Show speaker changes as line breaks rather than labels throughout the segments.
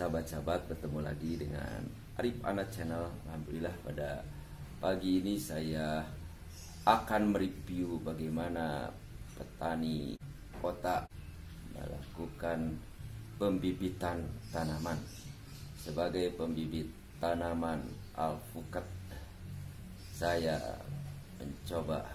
Sahabat-sahabat bertemu lagi dengan Arif Anak Channel. Alhamdulillah pada pagi ini saya akan mereview bagaimana petani kota melakukan pembibitan tanaman sebagai pembibit tanaman alpukat. Saya mencoba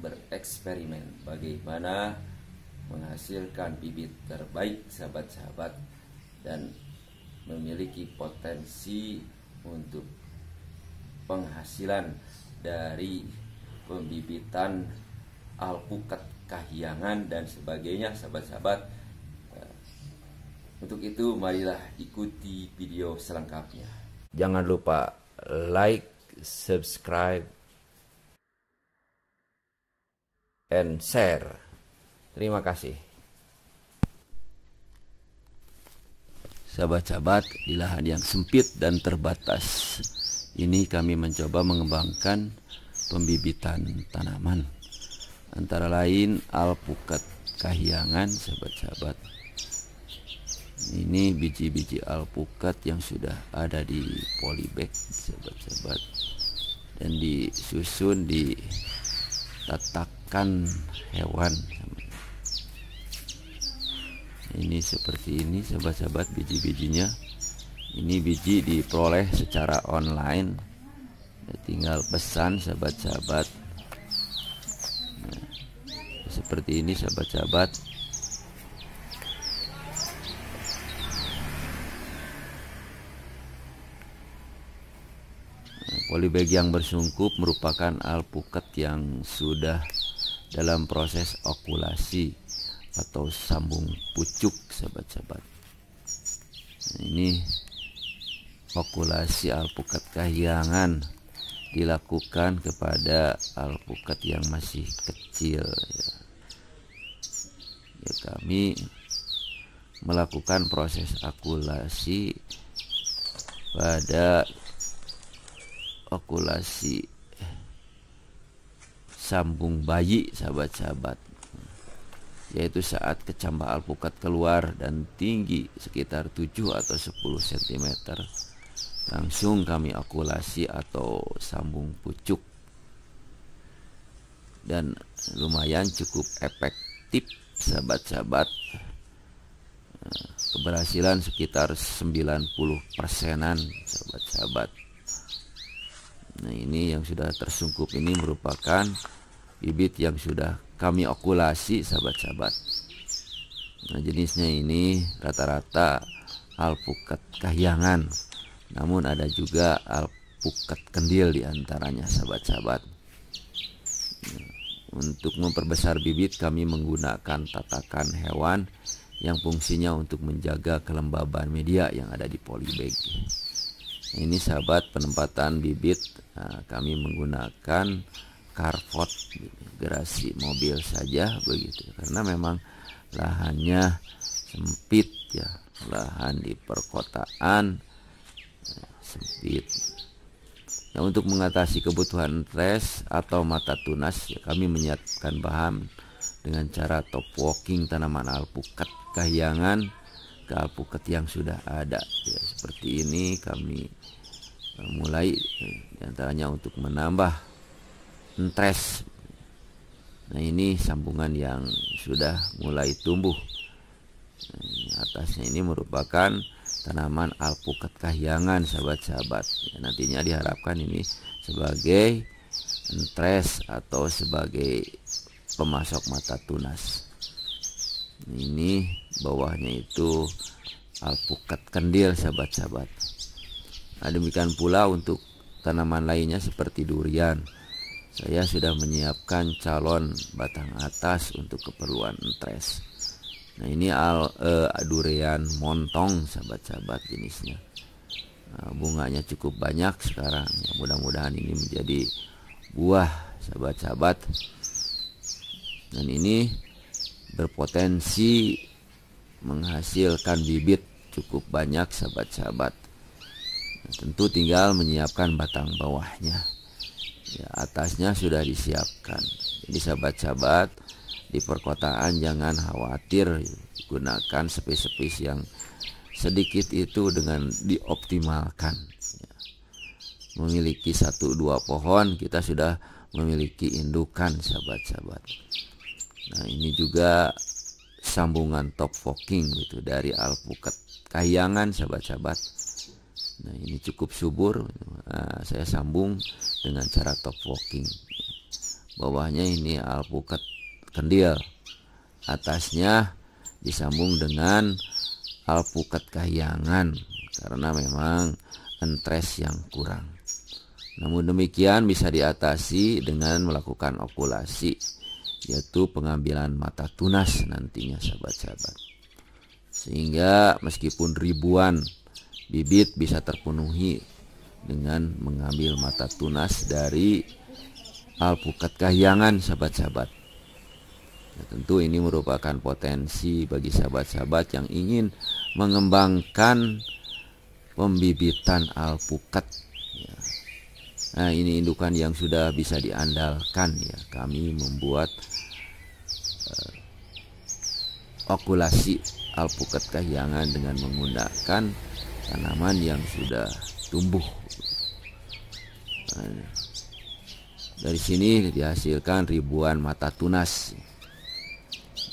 bereksperimen bagaimana menghasilkan bibit terbaik sahabat-sahabat dan memiliki potensi untuk penghasilan dari pembibitan alpukat kahyangan dan sebagainya sahabat-sahabat. Eh, untuk itu marilah ikuti video selengkapnya. Jangan lupa like subscribe and share. Terima kasih. Sahabat-sahabat, di lahan yang sempit dan terbatas, ini kami mencoba mengembangkan pembibitan tanaman. Antara lain alpukat kahyangan, sahabat-sahabat. Ini biji-biji alpukat yang sudah ada di polybag, sahabat-sahabat. Dan disusun di tatakan hewan ini seperti ini sahabat-sahabat biji-bijinya. Ini biji diperoleh secara online. Ya, tinggal pesan sahabat-sahabat. Nah, seperti ini sahabat-sahabat. Polybag yang bersungkup merupakan alpukat yang sudah dalam proses okulasi atau sambung pucuk sahabat-sahabat nah, ini okulasi alpukat kahyangan dilakukan kepada alpukat yang masih kecil ya. ya kami melakukan proses okulasi pada okulasi sambung bayi sahabat-sahabat yaitu saat kecambah alpukat keluar dan tinggi sekitar 7 atau 10 cm langsung kami okulasi atau sambung pucuk. Dan lumayan cukup efektif sahabat-sahabat. Keberhasilan sekitar 90 persenan sahabat-sahabat. Nah ini yang sudah tersungkup ini merupakan bibit yang sudah kami okulasi sahabat-sahabat. Nah jenisnya ini rata-rata alpukat kahyangan. Namun ada juga alpukat kendil di antaranya sahabat-sahabat. Untuk memperbesar bibit kami menggunakan tatakan hewan yang fungsinya untuk menjaga kelembaban media yang ada di polybag. Ini sahabat penempatan bibit nah, kami menggunakan carport gerasi mobil saja begitu. Karena memang lahannya sempit ya. Lahan di perkotaan ya, sempit. Nah untuk mengatasi kebutuhan tres atau mata tunas ya kami menyiapkan bahan dengan cara top walking tanaman alpukat kahyangan ke alpukat yang sudah ada. Ya seperti ini kami mulai eh, di antaranya untuk menambah entres Nah ini sambungan yang sudah mulai tumbuh. Atasnya ini merupakan tanaman alpukat kahyangan sahabat-sahabat. Ya, nantinya diharapkan ini sebagai entres atau sebagai pemasok mata tunas. Ini bawahnya itu alpukat kendil sahabat-sahabat. Nah, demikian pula untuk tanaman lainnya seperti durian saya sudah menyiapkan calon batang atas untuk keperluan entres. Nah ini al uh, durian montong sahabat-sahabat jenisnya. Nah, bunganya cukup banyak sekarang. Ya, mudah-mudahan ini menjadi buah sahabat-sahabat. Dan ini berpotensi menghasilkan bibit cukup banyak sahabat-sahabat. Nah, tentu tinggal menyiapkan batang bawahnya ya, atasnya sudah disiapkan. Jadi sahabat-sahabat di perkotaan jangan khawatir. Gunakan spesies yang sedikit itu dengan dioptimalkan. Memiliki satu dua pohon kita sudah memiliki indukan sahabat-sahabat nah ini juga sambungan top forking gitu dari alpukat. Kayangan sahabat-sahabat nah ini cukup subur. Nah, saya sambung dengan cara top forking bawahnya ini alpukat kendil atasnya disambung dengan alpukat kayangan karena memang entres yang kurang. Namun demikian bisa diatasi dengan melakukan okulasi yaitu pengambilan mata tunas nantinya sahabat-sahabat. Sehingga meskipun ribuan bibit bisa terpenuhi dengan mengambil mata tunas dari alpukat kahyangan sahabat-sahabat. Ya, tentu ini merupakan potensi bagi sahabat-sahabat yang ingin mengembangkan pembibitan alpukat. Nah ini indukan yang sudah bisa diandalkan ya. Kami membuat uh, okulasi alpukat kahyangan dengan menggunakan tanaman yang sudah tumbuh. Nah, Dari sini dihasilkan ribuan mata tunas.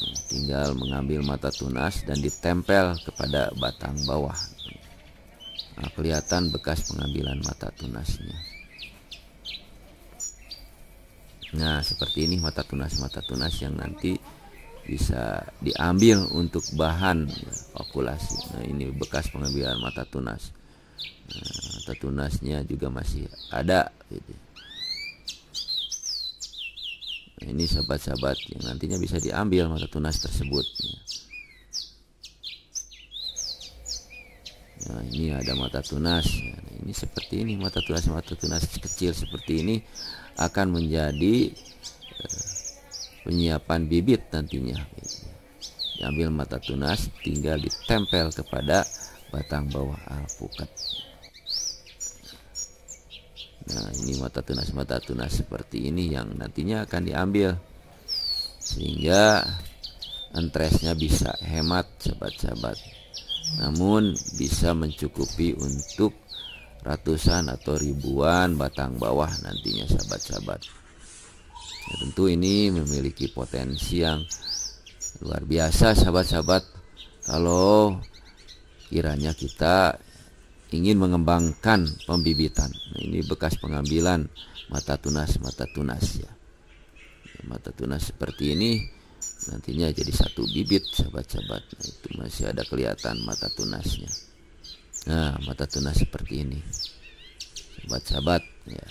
Nah, Tinggal mengambil mata tunas dan ditempel kepada batang bawah. Nah, kelihatan bekas pengambilan mata tunasnya. Nah seperti ini mata tunas-mata tunas yang nanti bisa diambil untuk bahan okulasi. Nah ini bekas pengambilan mata tunas. Nah, mata tunasnya juga masih ada. Gitu. Nah, ini sahabat-sahabat yang nantinya bisa diambil mata tunas tersebut. Nah ini ada mata tunas. Nah, ini seperti ini mata tunas mata tunas kecil seperti ini akan menjadi penyiapan bibit nantinya. Diambil mata tunas tinggal ditempel kepada batang bawah alpukat. Nah ini mata tunas mata tunas seperti ini yang nantinya akan diambil sehingga entresnya bisa hemat sahabat-sahabat namun bisa mencukupi untuk ratusan atau ribuan batang bawah nantinya sahabat-sahabat ya, tentu ini memiliki potensi yang luar biasa sahabat-sahabat. Kalau kiranya kita ingin mengembangkan pembibitan. Nah, ini bekas pengambilan mata tunas mata tunas ya. Mata tunas seperti ini nantinya jadi satu bibit sahabat-sahabat. Nah, itu masih ada kelihatan mata tunasnya. Nah mata tunas seperti ini. Sahabat-sahabat ya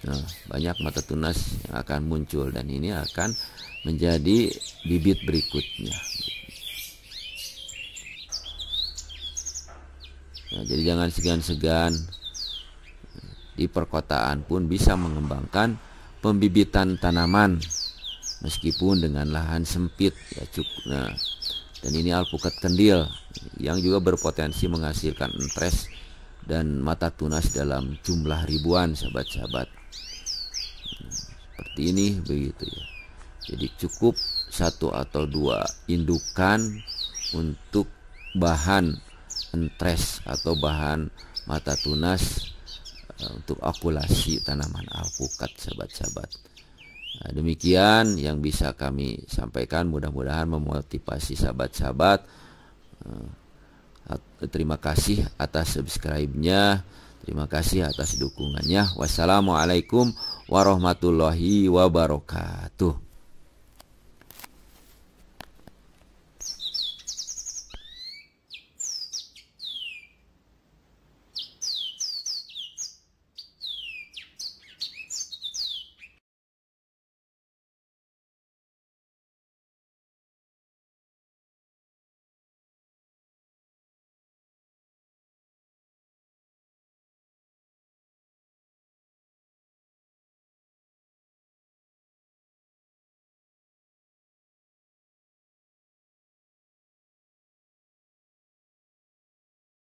nah banyak mata tunas yang akan muncul dan ini akan menjadi bibit berikutnya. Nah jadi jangan segan-segan di perkotaan pun bisa mengembangkan pembibitan tanaman meskipun dengan lahan sempit ya cukup. Nah dan ini alpukat kendil yang juga berpotensi menghasilkan entres dan mata tunas dalam jumlah ribuan sahabat-sahabat seperti ini begitu ya jadi cukup satu atau dua indukan untuk bahan entres atau bahan mata tunas Eh, untuk okulasi tanaman alpukat sahabat-sahabat. Nah, demikian yang bisa kami sampaikan mudah-mudahan memotivasi sahabat-sahabat. Eh, terima kasih atas subscribe-nya. Terima kasih atas dukungannya. Wassalamualaikum warahmatullahi wabarakatuh.